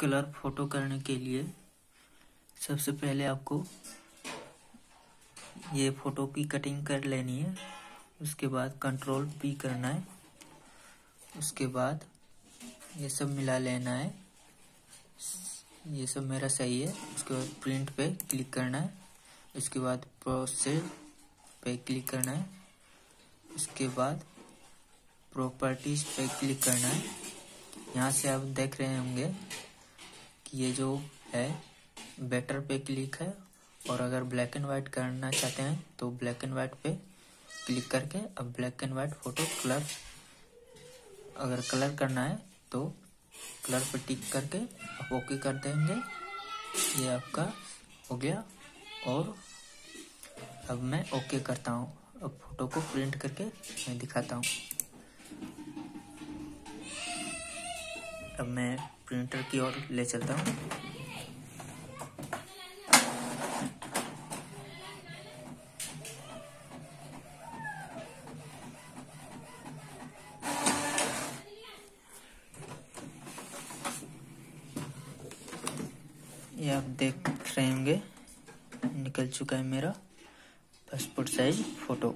Colour photo करने के लिए सबसे पहले आपको ये फ़ोटो की कटिंग कर लेनी है। उसके बाद कंट्रोल पी करना है। उसके बाद ये सब मिला लेना है। ये सब मेरा सही है। उसके बाद प्रिंट पे क्लिक करना है। उसके बाद प्रोसेस पे क्लिक करना है। उसके बाद प्रॉपर्टीज़ पे क्लिक करना है। यहाँ से आप देख रहे होंगे कि ये जो है बेटर पे क्लिक है और अगर ब्लैक एंड व्हाइट करना चाहते हैं तो ब्लैक एंड व्हाइट पे क्लिक करके अब black and white photo colour अगर कलर करना है तो कलर पर टिक करके आप ओके कर देंगे। ये आपका हो गया और अब मैं ओके करता हूँ। अब फ़ोटो को प्रिंट करके मैं दिखाता हूँ। अब मैं प्रिंटर की ओर ले चलता हूँ। ये आप देख रहे होंगे, निकल चुका है मेरा पासपोर्ट साइज़ फ़ोटो